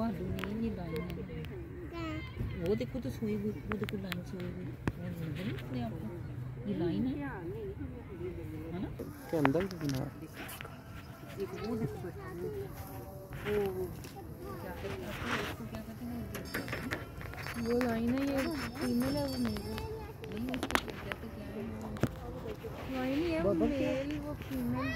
ਬਾਲੂ ਨਹੀਂ ਨਹੀਂ ਲਾਈਨ ਉਹ वो देखो तो सोई हुई वो देखो ਸੋਈ सोई हुई। ਮਿਲਦੇ नहीं है ਆਪ ਨੂੰ ये लाइन है। है ना? के अंदर ही बना एक वो देखो वो वो। लाइन है ये फीमेल है वो मेल है। लाइन ही है वो मेल वो फीमेल